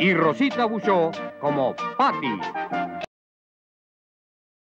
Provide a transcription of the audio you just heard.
y Rosita Buchó como Patty.